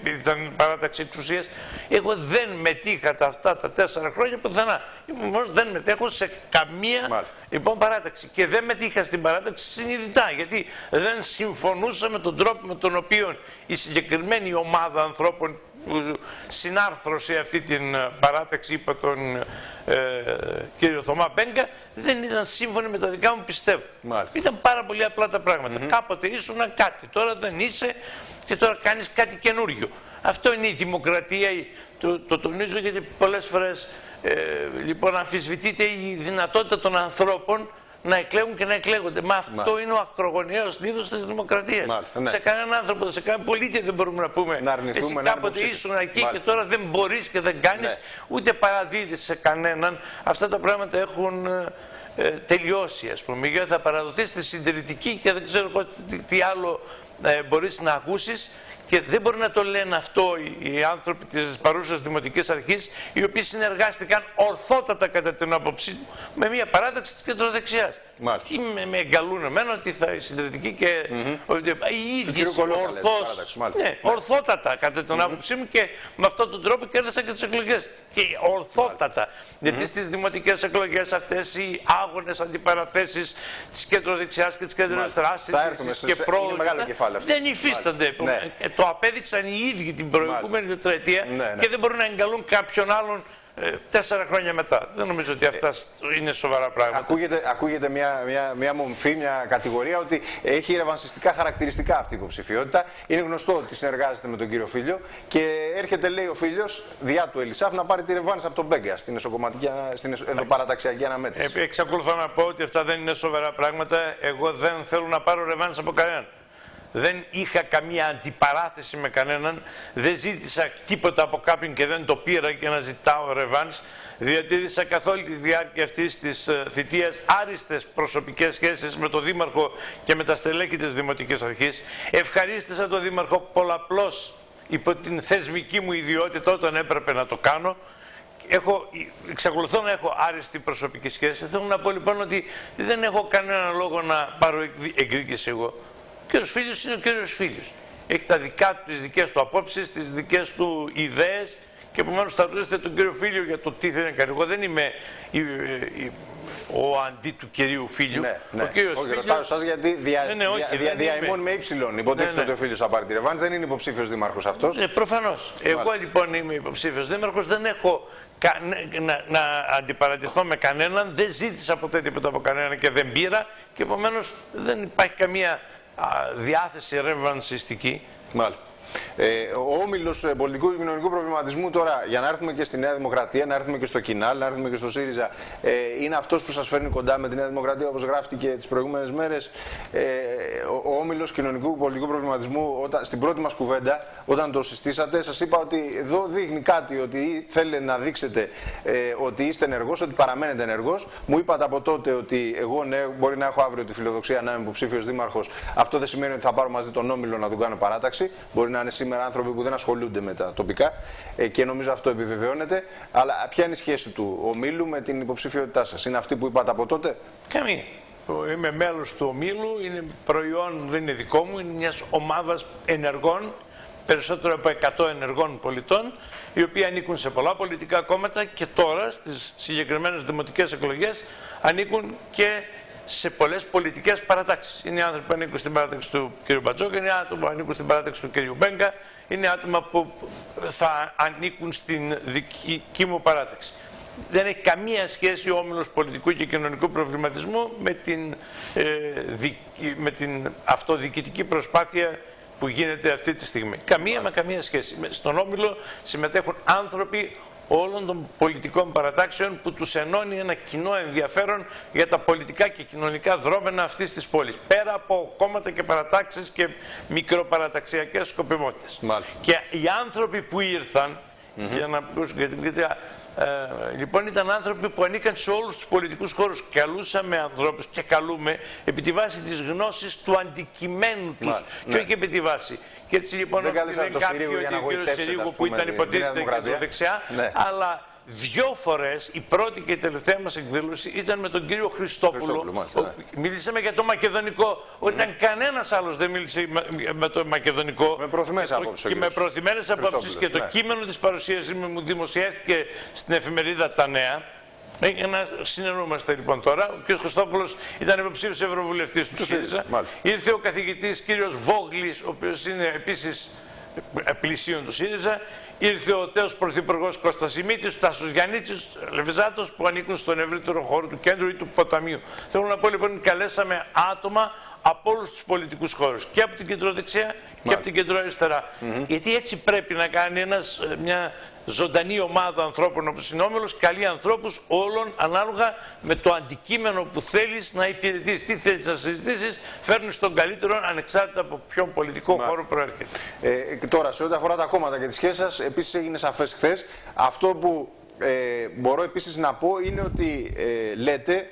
S2: ήταν παράταξη εξουσίας. Εγώ δεν μετήχα τα αυτά τα τέσσερα χρόνια πουθενά. Όμως δεν μετέχω σε καμία
S1: Μάλιστα.
S2: λοιπόν, παράταξη. Και δεν μετήχα στην παράταξη συνειδητά, γιατί δεν συμφωνούσα με τον τρόπο με τον οποίο η συγκεκριμένη ομάδα ανθρώπων που συνάρθρωσε αυτή την ε, παράταξη υπό τον ε, κύριο Θωμά Μπέγκα δεν ήταν σύμφωνη με τα δικά μου πιστεύω.
S1: Μάλιστα.
S2: Ήταν πάρα πολύ απλά τα πράγματα. Κάποτε ήσουν κάτι, τώρα δεν είσαι και τώρα κάνεις κάτι καινούριο. Αυτό είναι η δημοκρατία, η- το, το τονίζω γιατί πολλές φορές ε, λοιπόν αμφισβητείται η δυνατότητα των ανθρώπων να εκλέγουν και να εκλέγονται. Μα αυτό
S1: Μάλιστα.
S2: είναι ο ακρογωνιαίος λίθος της δημοκρατίας.
S1: Μάλιστα, ναι.
S2: Σε κανέναν άνθρωπο, σε κανέναν πολίτη δεν μπορούμε να πούμε
S1: Να αρνηθούμε,
S2: εσύ
S1: να είναι
S2: κάποτε
S1: υποψήφιος.
S2: ήσουν εκεί
S1: Μάλιστα.
S2: και τώρα δεν μπορείς και δεν κάνεις
S1: Ναι.
S2: ούτε παραδίδεις σε κανέναν. Αυτά τα πράγματα έχουν ε, ε, τελειώσει ας πούμε. Γιατί θα παραδοθείς στη συντηρητική και δεν ξέρω εγώ τι, τι άλλο ε, μπορείς να ακούσεις και δεν μπορεί να το λένε αυτό οι, οι άνθρωποι της παρούσας Δημοτικής Αρχής οι οποίοι συνεργάστηκαν ορθότατα κατά την άποψή μου με μια παράταξη της κεντροδεξιάς.
S1: Μάλιστα.
S2: Τι με, με εγκαλούν εμένα ότι θα η συντηρητική και ότι οι ίδιοι
S1: κύριου Κολόφα, λέτε,
S2: ορθώς,
S1: παράταξη, μάλιστα.
S2: ναι, ορθότατα κατά την άποψή μου και με αυτόν τον τρόπο κέρδισαν και τις εκλογές. Και ορθότατα. Γιατί στις δημοτικές εκλογές αυτές οι άγονες αντιπαραθέσεις της κεντροδεξιάς και της κεντροαριστεράς,
S1: Θα έρθουμε
S2: σύντησης
S1: σε-
S2: και
S1: σε-
S2: πρόοδου,
S1: είναι μεγάλο κεφάλαιο αυτό.
S2: δεν υφίστανται.
S1: Ναι.
S2: Ε, Το απέδειξαν οι ίδιοι την προηγούμενη τετραετία
S1: Ναι, ναι.
S2: και δεν μπορούν να εγκαλούν κάποιον άλλον ε, τέσσερα χρόνια μετά. Δεν νομίζω ότι αυτά είναι σοβαρά πράγματα.
S1: Ακούγεται, ακούγεται μια, μια, μια μομφή, μια κατηγορία ότι έχει ρευανσιστικά χαρακτηριστικά αυτή η υποψηφιότητα. Είναι γνωστό ότι συνεργάζεται με τον κύριο Φίλιο και έρχεται, λέει ο Φίλιος, διά του Ελισάφ, να πάρει τη ρευάνση από τον Μπέγκα στην, εσωκομματική, ανα- στην εσω- εδωπαραταξιακή αναμέτρηση.
S2: Ε, εξακολουθώ να πω ότι αυτά δεν είναι σοβαρά πράγματα. Εγώ δεν θέλω να πάρω ρεβάνς από κανέναν. Δεν είχα καμία αντιπαράθεση με κανέναν. Δεν ζήτησα τίποτα από κάποιον και δεν το πήρα και να ζητάω ρεβάνς. Διατήρησα καθ' όλη τη διάρκεια αυτής της ε, θητείας άριστες προσωπικές σχέσεις με τον Δήμαρχο και με τα στελέχη της Δημοτικής Αρχής. Ευχαρίστησα τον Δήμαρχο πολλαπλώς υπό την θεσμική μου ιδιότητα όταν έπρεπε να το κάνω. Έχω, εξακολουθώ να έχω άριστη προσωπική σχέση. Θέλω να πω λοιπόν ότι δεν έχω κανένα λόγο να πάρω εκδι- εκδίκηση εγώ. Ο κύριος Φίλιος είναι ο κύριος Φίλιος. Έχει τα δικά του, τις δικές του απόψεις, τις δικές του ιδέες και επομένως θα ρωτήσετε τον κύριο Φίλιο για το τι θέλει να κάνει. Εγώ δεν είμαι η- η- ο αντί του κυρίου Φίλιου.
S1: Ναι, ναι.
S2: Ο κύριος
S1: Όχι,
S2: Φίλιος-
S1: ρωτάω εσά γιατί δια,
S2: Ναι, ναι, όχι,
S1: δια,
S2: δεν
S1: δια,
S2: είμαι.
S1: διαημών με ύψιλον. Υποτίθεται
S2: Ναι, ναι.
S1: ότι ο Φίλιο θα πάρει τη ρευάνση. Δεν είναι υποψήφιος δήμαρχος αυτός.
S2: Ε, Προφανώς. Εγώ λοιπόν είμαι υποψήφιος δήμαρχος, δεν έχω κα- να, να αντιπαρατηθώ με κανέναν, δεν ζήτησα ποτέ τίποτα από κανέναν και δεν πήρα και επομένως δεν υπάρχει καμία α, διάθεση ρευανσιστική.
S1: Μάλιστα. Ε, ο όμιλος πολιτικού και κοινωνικού προβληματισμού τώρα, για να έρθουμε και στη Νέα Δημοκρατία, να έρθουμε και στο Κινάλ, να έρθουμε και στο ΣΥΡΙΖΑ, ε, είναι αυτός που σας φέρνει κοντά με τη Νέα Δημοκρατία, όπως γράφτηκε τις προηγούμενες μέρες. Ε, ο ο όμιλος κοινωνικού πολιτικού προβληματισμού όταν, στην πρώτη μας κουβέντα, όταν το συστήσατε, σας είπα ότι εδώ δείχνει κάτι, ότι θέλετε να δείξετε ε, ότι είστε ενεργός, ότι παραμένετε ενεργός. Μου είπατε από τότε ότι εγώ ναι, μπορεί να έχω αύριο τη φιλοδοξία να είμαι υποψήφιος δήμαρχος. Αυτό δεν σημαίνει ότι θα πάρω μαζί τον Όμιλο να τον κάνω παράταξη. Μπορεί να είναι σήμερα άνθρωποι που δεν ασχολούνται με τα τοπικά ε, και νομίζω αυτό επιβεβαιώνεται. Αλλά ποια είναι η σχέση του ομίλου με την υποψηφιότητά σας, Είναι αυτή που είπατε από τότε;
S2: Καμία. Είμαι μέλος του ομίλου, είναι προϊόν, δεν είναι δικό μου, είναι μιας ομάδας ενεργών, περισσότερο από 100 ενεργών πολιτών, οι οποίοι ανήκουν σε πολλά πολιτικά κόμματα και τώρα στις συγκεκριμένες δημοτικές εκλογές ανήκουν και σε πολλές πολιτικές παρατάξεις. Είναι άνθρωποι που ανήκουν στην παράταξη του κ. Μπατζόκα, είναι άτομα που ανήκουν στην παράταξη του κ. Μπέγκα, είναι άτομα που θα ανήκουν στην δική μου παράταξη δεν έχει καμία σχέση ο όμιλος πολιτικού και κοινωνικού προβληματισμού με την, ε, με την αυτοδιοικητική προσπάθεια που γίνεται αυτή τη στιγμή. Καμία με καμία σχέση. Στον όμιλο συμμετέχουν άνθρωποι όλων των πολιτικών παρατάξεων που τους ενώνει ένα κοινό ενδιαφέρον για τα πολιτικά και κοινωνικά δρόμενα αυτής της πόλης. Πέρα από κόμματα και παρατάξεις και μικροπαραταξιακές σκοπιμότητες. Και οι άνθρωποι που ήρθαν, για να γιατί ε, λοιπόν, ήταν άνθρωποι που ανήκαν σε όλους τους πολιτικούς χώρους. Καλούσαμε ανθρώπους και καλούμε επί τη βάση της γνώσης του αντικειμένου τους και ναι. όχι επί τη βάση. Και έτσι λοιπόν,
S1: δεν είναι κάποιο ο Συρίγου
S2: που ήταν υποτίθεται και δεξιά, ναι. αλλά Δυο φορές η πρώτη και η τελευταία μας εκδήλωση ήταν με τον κύριο Χριστόπουλο. Μάλιστα, ναι. Μιλήσαμε για το μακεδονικό. Ναι. Όταν κανένας άλλος δεν μίλησε με το μακεδονικό.
S1: Με προθυμένες απόψεις.
S2: Και με προθυμένες απόψεις. Και το ναι. κείμενο της παρουσίασή μου δημοσιεύτηκε στην εφημερίδα Τα Νέα. Ε, να συνεννοούμαστε λοιπόν τώρα. Ο κ. Χριστόπουλος ήταν υποψήφιος ευρωβουλευτής του ΣΥΡΙΖΑ. Ήρθε ο καθηγητής κ. Βόγλης, ο οποίος είναι επίσης πλησίων του ΣΥΡΙΖΑ. Ήρθε ο τέος πρωθυπουργός Κώστας Ημίτης, Τάσος Γιαννίτσης, Λεβιζάτος που ανήκουν στον ευρύτερο χώρο του κέντρου ή του ποταμίου. Θέλω να πω λοιπόν καλέσαμε άτομα από όλους τους πολιτικούς χώρους και από την κεντροδεξιά και από την κεντροαριστερά. Mm Γιατί έτσι πρέπει να κάνει ένας, ε, μια ζωντανή ομάδα ανθρώπων όπως είναι όμιλος, καλοί ανθρώπους όλων ανάλογα με το αντικείμενο που θέλεις να υπηρετήσεις. Τι θέλεις να συζητήσεις, φέρνεις τον καλύτερο ανεξάρτητα από ποιον πολιτικό χώρο προέρχεται.
S1: Ε, τώρα, σε ό,τι αφορά τα κόμματα και τις σχέσεις σας, επίσης έγινε σαφές χθες. Αυτό που ε, μπορώ επίσης να πω είναι ότι ε, λέτε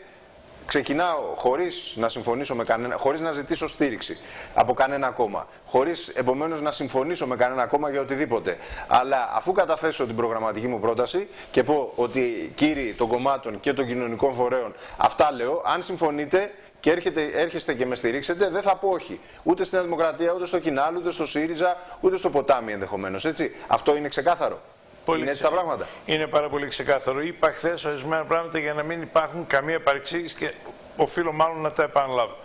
S1: ξεκινάω χωρίς να συμφωνήσω με κανένα, χωρίς να ζητήσω στήριξη από κανένα κόμμα, χωρίς επομένως να συμφωνήσω με κανένα κόμμα για οτιδήποτε. Αλλά αφού καταθέσω την προγραμματική μου πρόταση και πω ότι κύριοι των κομμάτων και των κοινωνικών φορέων, αυτά λέω, αν συμφωνείτε και έρχεται, έρχεστε και με στηρίξετε, δεν θα πω όχι. Ούτε στην Δημοκρατία, ούτε στο Κινάλ, ούτε στο ΣΥΡΙΖΑ, ούτε στο Ποτάμι ενδεχομένως. Αυτό είναι ξεκάθαρο. Πολύ είναι έτσι τα πράγματα.
S2: Είναι πάρα πολύ ξεκάθαρο. Είπα χθες ορισμένα πράγματα για να μην υπάρχουν καμία παρεξήγηση και οφείλω μάλλον να τα επαναλάβω.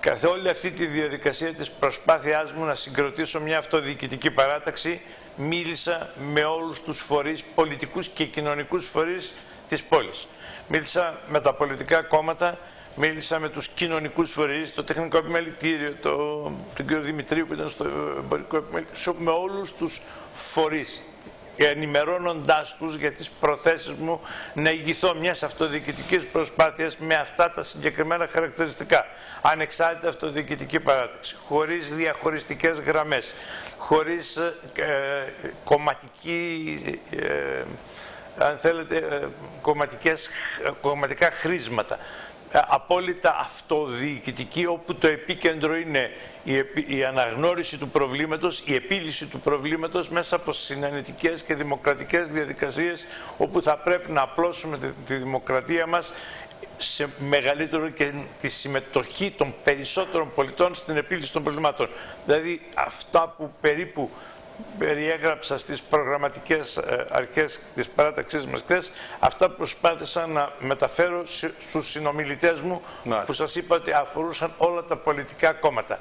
S2: Καθ' όλη αυτή τη διαδικασία της προσπάθειάς μου να συγκροτήσω μια αυτοδιοικητική παράταξη, μίλησα με όλους τους φορείς, πολιτικούς και κοινωνικούς φορείς της πόλης. Μίλησα με τα πολιτικά κόμματα, μίλησα με τους κοινωνικούς φορείς, το τεχνικό επιμελητήριο, το, τον κύριο Δημητρίου που ήταν στο εμπορικό επιμελητήριο, με όλους τους φορείς και ενημερώνοντάς τους για τις προθέσεις μου να ηγηθώ μιας αυτοδιοικητικής προσπάθειας με αυτά τα συγκεκριμένα χαρακτηριστικά. Ανεξάρτητα αυτοδιοικητική παράταξη, χωρίς διαχωριστικές γραμμές, χωρίς ε, κομματική... Ε, αν θέλετε, ε, κομματικές, κομματικά χρήσματα. Ε, απόλυτα αυτοδιοικητική όπου το επίκεντρο είναι η, αναγνώριση του προβλήματος, η επίλυση του προβλήματος μέσα από συνανετικές και δημοκρατικές διαδικασίες όπου θα πρέπει να απλώσουμε τη, τη δημοκρατία μας σε μεγαλύτερο και τη συμμετοχή των περισσότερων πολιτών στην επίλυση των προβλημάτων. Δηλαδή αυτά που περίπου περιέγραψα στις προγραμματικές ε, αρχές της παράταξής μας χθες, αυτά που προσπάθησα να μεταφέρω στους συνομιλητές μου που σας είπα ότι αφορούσαν όλα τα πολιτικά κόμματα.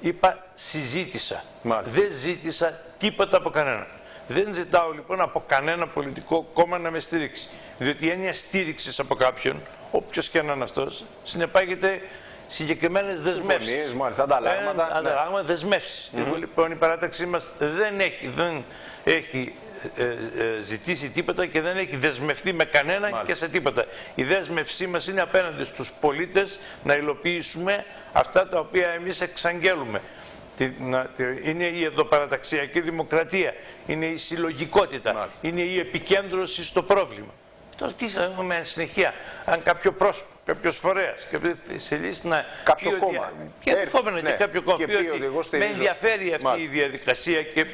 S2: Είπα συζήτησα, δεν ζήτησα τίποτα από κανένα. Δεν ζητάω λοιπόν από κανένα πολιτικό κόμμα να με στηρίξει. Διότι η έννοια στήριξης από κάποιον, όποιος και να είναι αυτός, συνεπάγεται συγκεκριμένες δεσμεύσεις.
S1: μάλιστα, ανταλλάγματα.
S2: Ε, ανταλλάγματα, ναι. δεσμεύσεις. Mm -hmm. Λοιπόν, η παράταξή μας δεν έχει, δεν έχει ε, ε, ζητήσει τίποτα και δεν έχει δεσμευτεί με κανέναν και σε τίποτα. Η δέσμευσή μας είναι απέναντι στους πολίτες να υλοποιήσουμε αυτά τα οποία εμείς εξαγγέλουμε. Είναι η εδωπαραταξιακή δημοκρατία, είναι η συλλογικότητα, είναι η επικέντρωση στο πρόβλημα. Τώρα τι θα έχουμε συνεχεία, αν κάποιο πρόσωπο, κάποιος φορέας, κάποιος θελήσει να.
S1: Κάποιο πει κόμμα.
S2: Και ενδεχόμενα ναι. και κάποιο κόμμα. Και πει ότι με ενδιαφέρει αυτή Μάλιστα. η διαδικασία και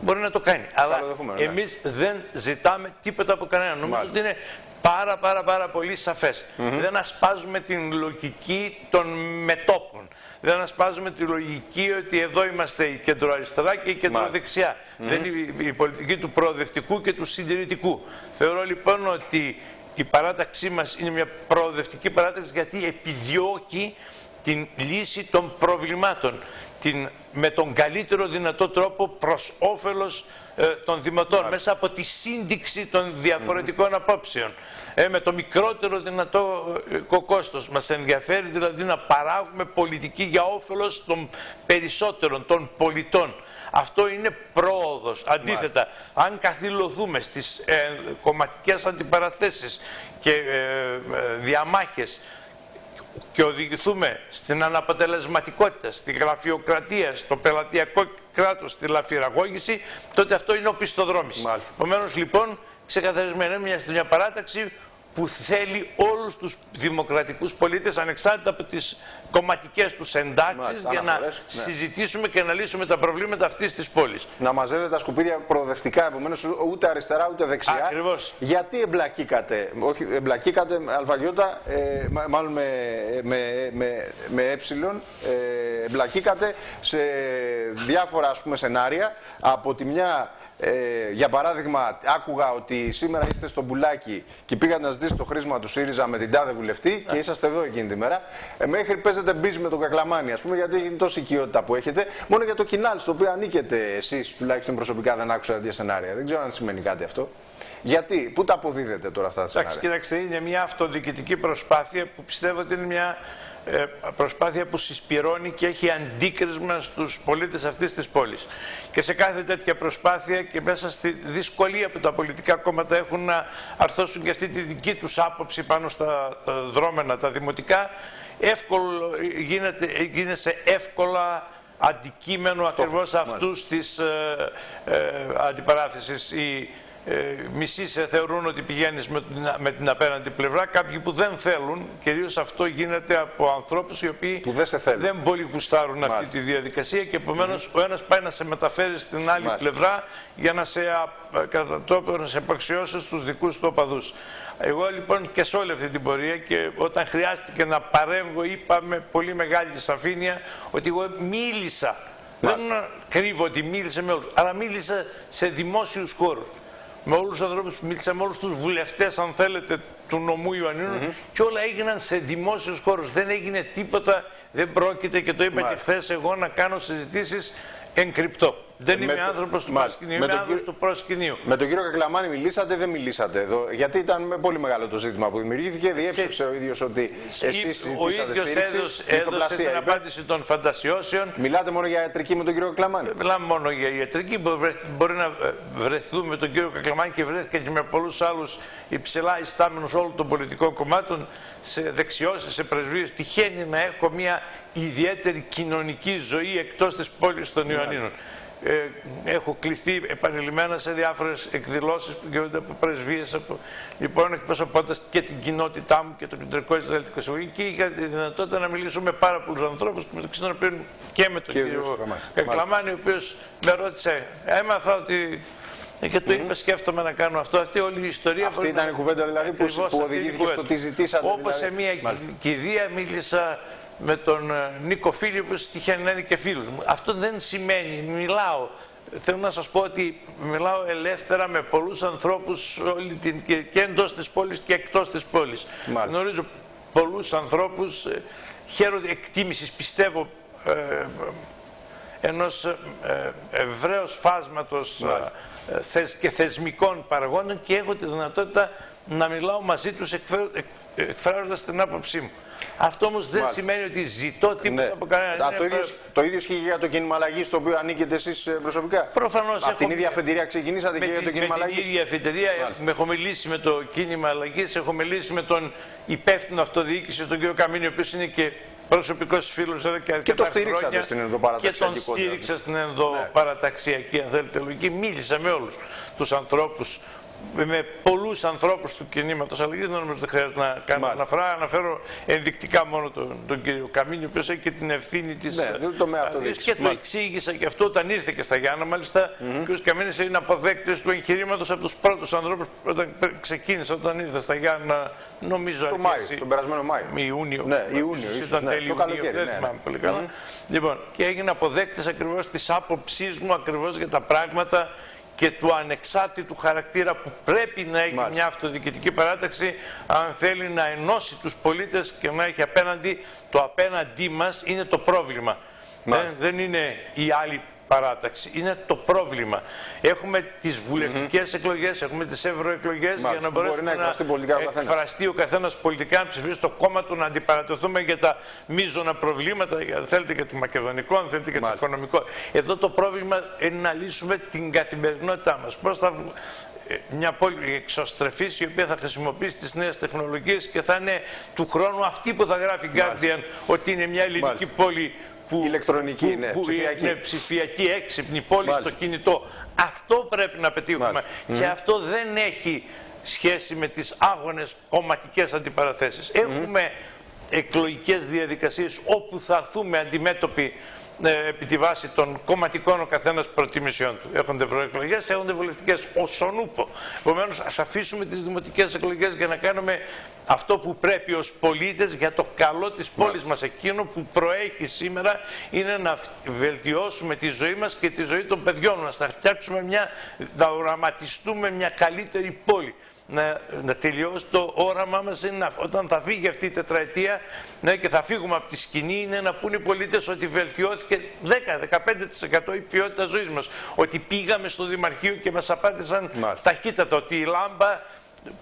S2: μπορεί να το κάνει. Αλλά ναι. εμείς δεν ζητάμε τίποτα από κανέναν. Νομίζω ότι είναι πάρα πάρα πάρα πολύ σαφές. Δεν ασπάζουμε την λογική των μετόπων. Δεν ασπάζουμε τη λογική ότι εδώ είμαστε η κεντροαριστερά και η κεντροδεξιά. Δεν είναι η πολιτική του προοδευτικού και του συντηρητικού. Θεωρώ λοιπόν ότι η παράταξή μας είναι μια προοδευτική παράταξη γιατί επιδιώκει την λύση των προβλημάτων την, με τον καλύτερο δυνατό τρόπο προς όφελος ε, των δημοτών μέσα από τη σύνδεξη των διαφορετικών απόψεων ε, με το μικρότερο δυνατό ε, κόστος. Μας ενδιαφέρει δηλαδή να παράγουμε πολιτική για όφελος των περισσότερων, των πολιτών. Αυτό είναι πρόοδος. Αντίθετα, αν καθυλωθούμε στις ε, κομματικές αντιπαραθέσεις και ε, διαμάχες και οδηγηθούμε στην αναποτελεσματικότητα, στη γραφειοκρατία, στο πελατειακό κράτος, στη λαφυραγώγηση, τότε αυτό είναι οπισθοδρόμηση. Επομένως λοιπόν, ξεκαθαρισμένα μια στην μια παράταξη που θέλει όλους τους δημοκρατικούς πολίτες ανεξάρτητα από τις κομματικές τους εντάξεις για να ναι. συζητήσουμε και να λύσουμε τα προβλήματα αυτής της πόλης.
S1: Να μαζεύετε τα σκουπίδια προοδευτικά επομένως ούτε αριστερά ούτε δεξιά.
S2: Ακριβώς.
S1: Γιατί εμπλακήκατε, όχι εμπλακήκατε αλφαγιώτα, ε, μάλλον με, με, με, με ε, ε, εμπλακήκατε σε διάφορα ας πούμε σενάρια από τη μια ε, για παράδειγμα, άκουγα ότι σήμερα είστε στο μπουλάκι και πήγατε να ζητήσετε το χρήσμα του ΣΥΡΙΖΑ με την τάδε βουλευτή και είσαστε εδώ εκείνη τη μέρα. Ε, μέχρι παίζετε μπίζ με τον Κακλαμάνι, ας πούμε, γιατί είναι τόση οικειότητα που έχετε. Μόνο για το κοινάλ στο οποίο ανήκετε εσείς, τουλάχιστον προσωπικά, δεν άκουσα τέτοια σενάρια. Δεν ξέρω αν σημαίνει κάτι αυτό. Γιατί, πού τα αποδίδετε τώρα αυτά τα σενάρια;
S2: Εντάξει, κοιτάξτε, είναι μια αυτοδιοικητική προσπάθεια που πιστεύω ότι είναι μια ε, προσπάθεια που συσπηρώνει και έχει αντίκρισμα στους πολίτες αυτής της πόλης. Και σε κάθε τέτοια προσπάθεια και μέσα στη δυσκολία που τα πολιτικά κόμματα έχουν να αρθώσουν και αυτή τη δική τους άποψη πάνω στα δρόμενα, τα δημοτικά, εύκολο γίνεται, γίνεσαι εύκολα αντικείμενο Στο, ακριβώς αυτούς της ε, ε, αντιπαράθεσης. Η, ε, μισοί σε θεωρούν ότι πηγαίνεις με, με την απέναντι πλευρά, κάποιοι που δεν θέλουν, κυρίως αυτό γίνεται από ανθρώπους οι οποίοι
S1: που δεν, σε
S2: δεν πολύ γουστάρουν αυτή τη διαδικασία και επομένως mm ο ένας πάει να σε μεταφέρει στην άλλη πλευρά για να σε, κατά να σε απαξιώσεις στους δικούς του οπαδούς. Εγώ λοιπόν και σε όλη αυτή την πορεία και όταν χρειάστηκε να παρέμβω είπα με πολύ μεγάλη σαφήνεια ότι εγώ μίλησα. Δεν κρύβω ότι μίλησε με όλους, αλλά μίλησα σε δημόσιους χώρους με όλους τους ανθρώπους που μίλησα, με όλους τους βουλευτές, αν θέλετε, του νομού Ιωαννίνου mm -hmm. και όλα έγιναν σε δημόσιους χώρους. Δεν έγινε τίποτα, δεν πρόκειται και το είπα και χθες εγώ να κάνω συζητήσεις εγκρυπτό. Δεν είμαι άνθρωπος του προσκυνείου, είμαι άνθρωπος του προσκυνείου.
S1: Με τον κύριο Κακλαμάνη μιλήσατε, δεν μιλήσατε εδώ. Γιατί ήταν πολύ μεγάλο το ζήτημα που δημιουργήθηκε. Διέψευσε ο ίδιος ότι εσείς
S2: Ο ίδιος έδωσε, έδωσε την απάντηση των φαντασιώσεων.
S1: Μιλάτε μόνο για ιατρική με τον κύριο Κακλαμάνη.
S2: Μιλάμε μόνο για ιατρική. Μπορεί να ε, βρεθούμε με τον κύριο Κακλαμάνη και βρέθηκε και με πολλούς άλλους υψηλά ιστάμενου όλων των πολιτικών κομμάτων σε δεξιώσεις, σε πρεσβείες. Τυχαίνει να έχω μια ιδιαίτερη κοινωνική ζωή εκτός της πόλης των Ιωαννίνων. Ε, έχω κληθεί επανειλημμένα σε διάφορες εκδηλώσεις που γίνονται από πρεσβείες. Από... Λοιπόν, εκπροσωπώντας και την κοινότητά μου και το Κεντρικό Ισραηλιτικό Συμβούλιο και είχα τη δυνατότητα να μιλήσω με πάρα πολλούς ανθρώπους, μεταξύ των οποίων και με τον κύριο Κακλαμάνη, ο οποίος με ρώτησε, έμαθα ότι ε, και του mm -hmm. είπες: Σκέφτομαι να κάνω αυτό. Αυτή όλη η ιστορία.
S1: Αυτή ήταν η κουβέντα δηλαδή που, που οδηγήθηκε στο τι ζητήσατε.
S2: Όπως δηλαδή. σε μια κηδεία μίλησα με τον ε, Νίκο Φίλιο, που τυχαίνει να είναι και φίλος μου. Αυτό δεν σημαίνει, μιλάω. Θέλω να σας πω ότι μιλάω ελεύθερα με πολλούς ανθρώπους όλη την, και, και εντός της πόλης και εκτός της πόλης. Μάλιστα. Γνωρίζω πολλούς ανθρώπους, ε, χαίρονται εκτίμησης, πιστεύω, ε, ενός ε, ευρέως φάσματος ε, και θεσμικών παραγόντων και έχω τη δυνατότητα να μιλάω μαζί τους εκφράζοντας την άποψή μου. Αυτό όμως δεν
S1: Μάλιστα.
S2: σημαίνει ότι ζητώ τίποτα
S1: Ναι.
S2: από κανέναν.
S1: Α,
S2: Είναι
S1: το, ίδιο,
S2: προ-
S1: το ίδιο ισχύει και για το κίνημα αλλαγής, στο οποίο ανήκετε εσείς προσωπικά.
S2: Προφανώς
S1: Από την
S2: έχω-
S1: ίδια αφεντηρία ξεκινήσατε
S2: με,
S1: και για
S2: την-
S1: το κίνημα
S2: με την
S1: αλλαγής.
S2: ίδια αφιτερία
S1: Μάλιστα.
S2: με έχω μιλήσει με το κίνημα αλλαγής, έχω μιλήσει με τον υπεύθυνο αυτοδιοίκησης, τον κύριο Καμίνη, ο οποίος είναι και προσωπικός φίλος εδώ και αρκετά
S1: το στηρίξατε
S2: χρόνια.
S1: στην
S2: Και
S1: ενδοπαραταξιακή
S2: τον
S1: κόντρα.
S2: στήριξα στην ενδοπαραταξιακή, αν θέλετε, λογική. Μίλησα με όλους τους ανθρώπους. Με πολλούς ανθρώπους του κινήματος αλλαγής, δεν νομίζω ότι δεν χρειάζεται να κάνω
S1: Μάλιστα.
S2: αναφορά. Αναφέρω ενδεικτικά μόνο τον, τον κύριο Καμίνη, ο οποίος έχει και την ευθύνη της.
S1: Ναι, το τομέα αυτοδιοίκησης.
S2: Και το
S1: Μάλιστα.
S2: εξήγησα και αυτό όταν ήρθε και στα Γιάννα. Μάλιστα, ο κ. Καμίνης είναι αποδέκτης του εγχειρήματος από τους πρώτους ανθρώπους όταν ξεκίνησε, όταν ήρθε στα Γιάννα, νομίζω
S1: Το
S2: αρχές
S1: Μάιο, τον περασμένο Μάιο.
S2: Ιούνιο.
S1: Ναι, Ιούνιο,
S2: ίσως
S1: ίσως,
S2: ήταν
S1: ναι,
S2: τέλειο
S1: το
S2: Ιουνίου,
S1: καλοκαίρι,
S2: δεν
S1: ναι,
S2: θυμάμαι
S1: ναι.
S2: πολύ καλά. Λοιπόν, και έγινε αποδέκτης ακριβώς της άποψής μου ακριβώς για τα πράγματα και του ανεξάρτητου χαρακτήρα που πρέπει να έχει
S1: Μάλιστα.
S2: μια αυτοδιοικητική παράταξη αν θέλει να ενώσει τους πολίτες και να έχει απέναντι το απέναντί μας είναι το πρόβλημα. Δεν,
S1: Μάλιστα.
S2: δεν είναι η άλλη παράταξη. Είναι το πρόβλημα. Έχουμε τις βουλευτικές εκλογές, έχουμε τις ευρωεκλογές για
S1: Μάλιστα,
S2: να
S1: που μπορεί
S2: μπορέσουμε
S1: να εκφραστεί πολιτικά ο καθένας.
S2: εκφραστεί ο καθένας πολιτικά, να ψηφίσει το κόμμα του, να αντιπαρατεθούμε για τα μείζωνα προβλήματα, για- αν θέλετε για το μακεδονικό, αν θέλετε για το
S1: Μάλιστα.
S2: οικονομικό. Εδώ το πρόβλημα είναι να λύσουμε την καθημερινότητά μας. Πώς θα βγ- ε, μια πόλη εξωστρεφής η οποία θα χρησιμοποιήσει τις νέες τεχνολογίες και θα είναι του χρόνου αυτή που θα γράφει Guardian ότι είναι μια ελληνική
S1: Μάλιστα.
S2: πόλη που,
S1: Ηλεκτρονική,
S2: που,
S1: ναι,
S2: που
S1: ψηφιακή.
S2: είναι ψηφιακή έξυπνη πόλη
S1: Μάλιστα.
S2: στο κινητό. Αυτό πρέπει να πετύχουμε.
S1: Μάλιστα.
S2: Και αυτό δεν έχει σχέση με τις άγονες κομματικές αντιπαραθέσεις. Έχουμε εκλογικές διαδικασίες όπου θα έρθουμε αντιμέτωποι ε, επί τη βάση των κομματικών ο καθένας προτιμησιών του. Έχονται ευρωεκλογές, έχονται βουλευτικές όσον ούπο. Επομένως ας αφήσουμε τις δημοτικές εκλογές για να κάνουμε αυτό που πρέπει ως πολίτες για το καλό της πόλης μας. Εκείνο που προέχει σήμερα είναι να φ- βελτιώσουμε τη ζωή μας και τη ζωή των παιδιών μας. Να φτιάξουμε μια, να οραματιστούμε μια καλύτερη πόλη. Να, να τελειώσει το όραμά μας είναι να, όταν θα φύγει αυτή η τετραετία ναι, και θα φύγουμε από τη σκηνή είναι να πούνε οι πολίτες ότι βελτιώθηκε 10-15% η ποιότητα ζωής μας. Ότι πήγαμε στο Δημαρχείο και μας απάντησαν
S1: Μάλιστα.
S2: ταχύτατα ότι η λάμπα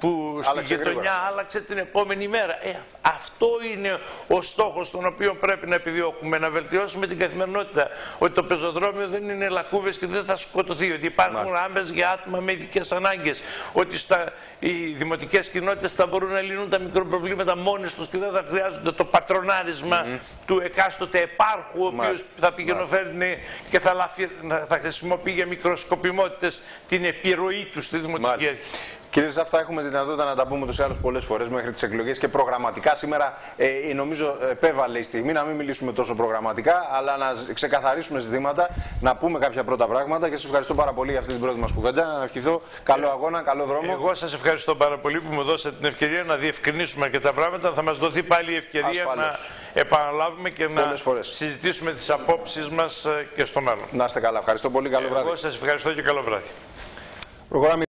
S2: που στη
S1: Άλλαξε
S2: γειτονιά
S1: γρήγορα.
S2: άλλαξε την επόμενη μέρα. Ε, αυτό είναι ο στόχος τον οποίο πρέπει να επιδιώκουμε, να βελτιώσουμε την καθημερινότητα. Ότι το πεζοδρόμιο δεν είναι λακκούβες και δεν θα σκοτωθεί. Ότι υπάρχουν
S1: Μάλιστα.
S2: ράμπες για άτομα με ειδικές ανάγκες. Ότι στα, οι δημοτικές κοινότητες θα μπορούν να λύνουν τα μικροπροβλήματα μόνες τους και δεν θα χρειάζονται το πατρονάρισμα του εκάστοτε επάρχου, ο οποίος
S1: Μάλιστα.
S2: θα πηγαινοφέρνει και θα, λαφι- να- θα χρησιμοποιεί για μικροσκοπιμότητες την επιρροή του στη δημοτική
S1: Μάλιστα.
S2: αρχή.
S1: Κύριε Ζαφ, θα έχουμε τη δυνατότητα να τα πούμε τους άλλους πολλές φορές μέχρι τις εκλογές και προγραμματικά. Σήμερα ε, νομίζω επέβαλε η στιγμή να μην μιλήσουμε τόσο προγραμματικά, αλλά να ζ- ξεκαθαρίσουμε ζητήματα, να πούμε κάποια πρώτα πράγματα και σας ευχαριστώ πάρα πολύ για αυτή την πρώτη μας κουβέντα. Να ευχηθώ καλό αγώνα, καλό δρόμο.
S2: Εγώ σας ευχαριστώ πάρα πολύ που μου δώσατε την ευκαιρία να διευκρινίσουμε αρκετά πράγματα. Θα μας δοθεί πάλι η ευκαιρία
S1: Ασφαλώς.
S2: να επαναλάβουμε και να
S1: Πολλές φορές.
S2: συζητήσουμε τις απόψεις μας ε, και στο μέλλον.
S1: Να είστε καλά. Ευχαριστώ πολύ. Καλό βράδυ.
S2: Εγώ σας ευχαριστώ και καλό βράδυ.
S1: Προχωράμε.